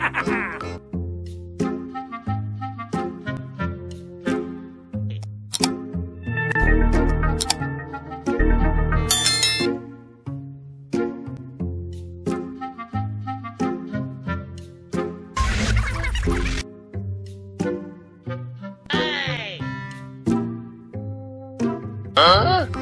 哈哈哈。哎。啊。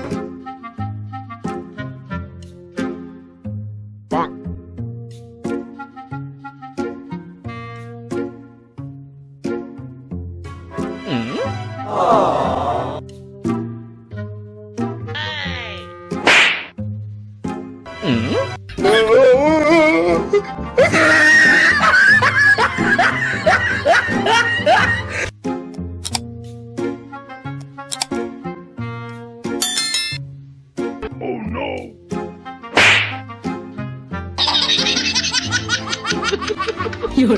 有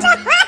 Surprise!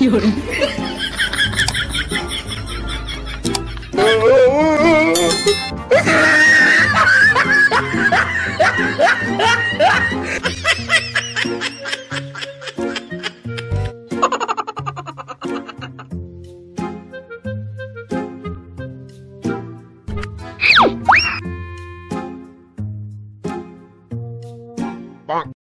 요래 bonk.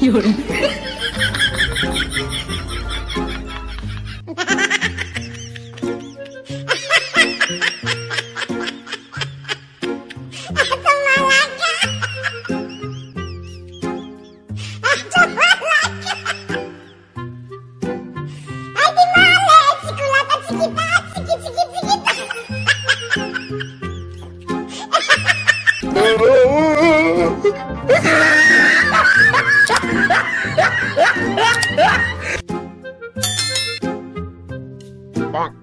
有人。Bonk.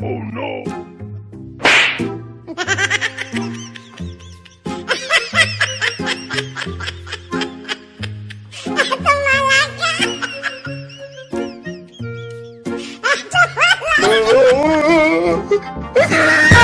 Oh no. Oh,